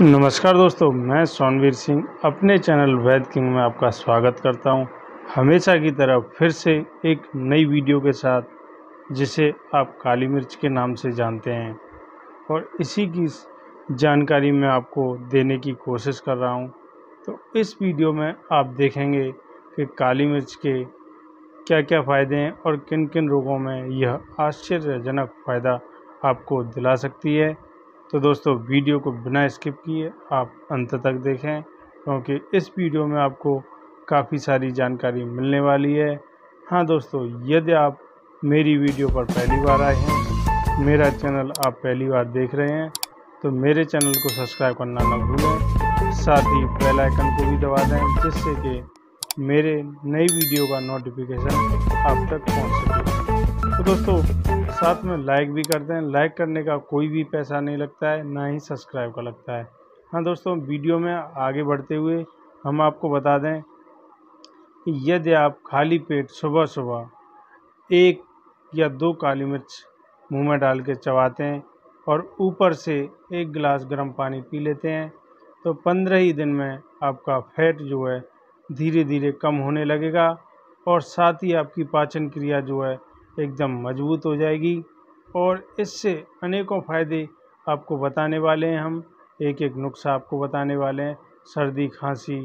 नमस्कार दोस्तों, मैं सोनवीर सिंह, अपने चैनल वैद किंग में आपका स्वागत करता हूँ। हमेशा की तरह फिर से एक नई वीडियो के साथ, जिसे आप काली मिर्च के नाम से जानते हैं। और इसी की जानकारी मैं आपको देने की कोशिश कर रहा हूँ। तो इस वीडियो में आप देखेंगे कि काली मिर्च के क्या क्या फ़ायदे हैं और किन किन रोगों में यह आश्चर्यजनक फ़ायदा आपको दिला सकती है। तो दोस्तों, वीडियो को बिना स्किप किए आप अंत तक देखें, क्योंकि इस वीडियो में आपको काफ़ी सारी जानकारी मिलने वाली है। हाँ दोस्तों, यदि आप मेरी वीडियो पर पहली बार आए हैं, मेरा चैनल आप पहली बार देख रहे हैं तो मेरे चैनल को सब्सक्राइब करना न भूलें। साथ ही बेल आइकन को भी दबा दें, जिससे कि मेरे नई वीडियो का नोटिफिकेशन आप तक पहुँच सके। तो दोस्तों साथ में लाइक भी करते हैं। लाइक करने का कोई भी पैसा नहीं लगता है, ना ही सब्सक्राइब का लगता है। हाँ दोस्तों वीडियो में आगे बढ़ते हुए हम आपको बता दें यदि आप खाली पेट सुबह सुबह एक या दो काली मिर्च मुँह में डाल के चबाते हैं और ऊपर से एक गिलास गर्म पानी पी लेते हैं तो पंद्रह ही दिन में आपका फैट जो है धीरे धीरे कम होने लगेगा और साथ ही आपकी पाचन क्रिया जो है एकदम मज़बूत हो जाएगी और इससे अनेकों फ़ायदे आपको बताने वाले हैं हम। एक एक नुस्खा आपको बताने वाले हैं, सर्दी, खांसी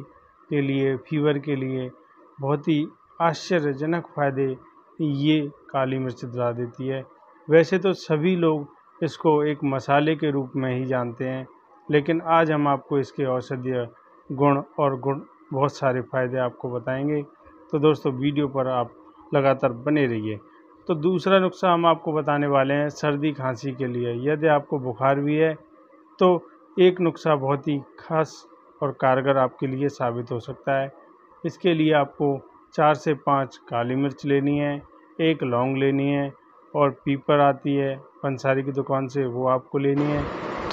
के लिए, फीवर के लिए। बहुत ही आश्चर्यजनक फ़ायदे ये काली मिर्च दिला देती है। वैसे तो सभी लोग इसको एक मसाले के रूप में ही जानते हैं, लेकिन आज हम आपको इसके औषधीय गुण और गुण बहुत सारे फ़ायदे आपको बताएँगे। तो दोस्तों, वीडियो पर आप लगातार बने रहिए। तो दूसरा नुस्खा हम आपको बताने वाले हैं सर्दी खांसी के लिए। यदि आपको बुखार भी है तो एक नुस्खा बहुत ही खास और कारगर आपके लिए साबित हो सकता है। इसके लिए आपको चार से पाँच काली मिर्च लेनी है, एक लौंग लेनी है और पीपर आती है पंसारी की दुकान से, वो आपको लेनी है।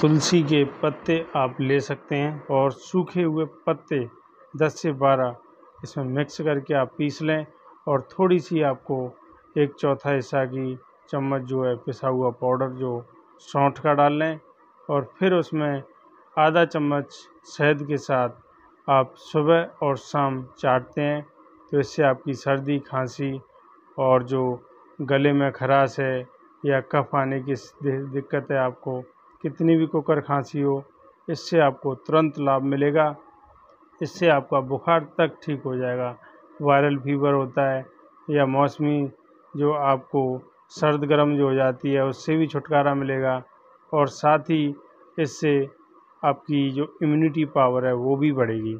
तुलसी के पत्ते आप ले सकते हैं और सूखे हुए पत्ते 10 से 12 इसमें मिक्स करके आप पीस लें और थोड़ी सी आपको एक चौथा हिस्सा की चम्मच जो है, पिसा हुआ पाउडर जो सौंठ का डाल लें और फिर उसमें आधा चम्मच शहद के साथ आप सुबह और शाम चाटते हैं। तो इससे आपकी सर्दी, खांसी और जो गले में खराश है या कफ आने की दिक्कत है, आपको कितनी भी कुकर खांसी हो, इससे आपको तुरंत लाभ मिलेगा। इससे आपका बुखार तक ठीक हो जाएगा। वायरल फीवर होता है या मौसमी जो आपको सर्द गर्म जो हो जाती है, उससे भी छुटकारा मिलेगा और साथ ही इससे आपकी जो इम्यूनिटी पावर है, वो भी बढ़ेगी।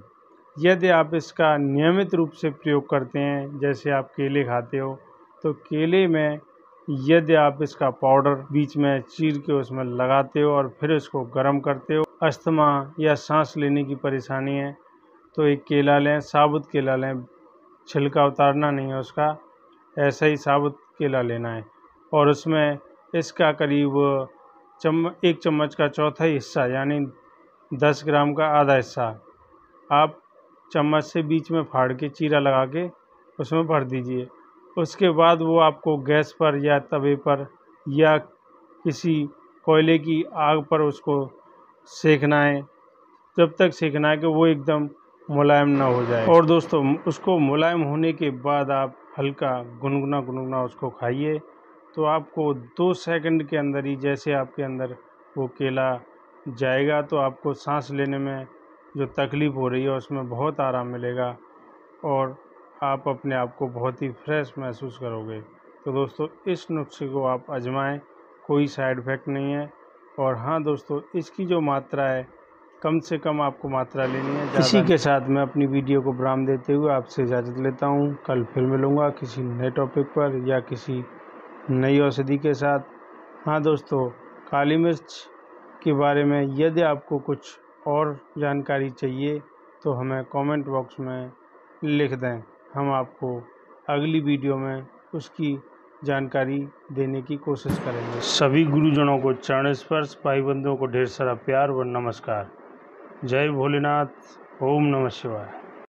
यदि आप इसका नियमित रूप से प्रयोग करते हैं, जैसे आप केले खाते हो तो केले में यदि आप इसका पाउडर बीच में चीर के उसमें लगाते हो और फिर इसको गर्म करते हो, अस्थमा या सांस लेने की परेशानी है तो एक केला लें, साबुत केला लें, छिलका उतारना नहीं है उसका ऐसा ही साबुत केला लेना है। और उसमें इसका करीब चम, एक चम्मच का चौथा हिस्सा, यानी दस ग्राम का आधा हिस्सा, आप चम्मच से बीच में फाड़ के चीरा लगा के उसमें भर दीजिए। उसके बाद वो आपको गैस पर या तवे पर या किसी कोयले की आग पर उसको सेकना है। जब तक सेकना है कि वो एकदम मुलायम ना हो जाए। और दोस्तों, उसको मुलायम होने के बाद आप हल्का गुनगुना गुनगुना उसको खाइए। तो आपको दो सेकंड के अंदर ही जैसे आपके अंदर वो केला जाएगा तो आपको सांस लेने में जो तकलीफ़ हो रही है उसमें बहुत आराम मिलेगा और आप अपने आप को बहुत ही फ्रेश महसूस करोगे। तो दोस्तों, इस नुस्खे को आप आजमाएँ, कोई साइड इफ़ेक्ट नहीं है। और हाँ दोस्तों, इसकी जो मात्रा है कम से कम आपको मात्रा लेनी है। इसी के साथ मैं अपनी वीडियो को ब्राम देते हुए आपसे इजाज़त लेता हूँ। कल फिर मिलूँगा किसी नए टॉपिक पर या किसी नई औषधि के साथ। हाँ दोस्तों काली मिर्च के बारे में यदि आपको कुछ और जानकारी चाहिए तो हमें कमेंट बॉक्स में लिख दें। हम आपको अगली वीडियो में उसकी जानकारी देने की कोशिश करेंगे। सभी गुरुजनों को चरण स्पर्श भाई बंधुओं को ढेर सारा प्यार व नमस्कार। जय भोलेनाथ ओम नमः शिवाय।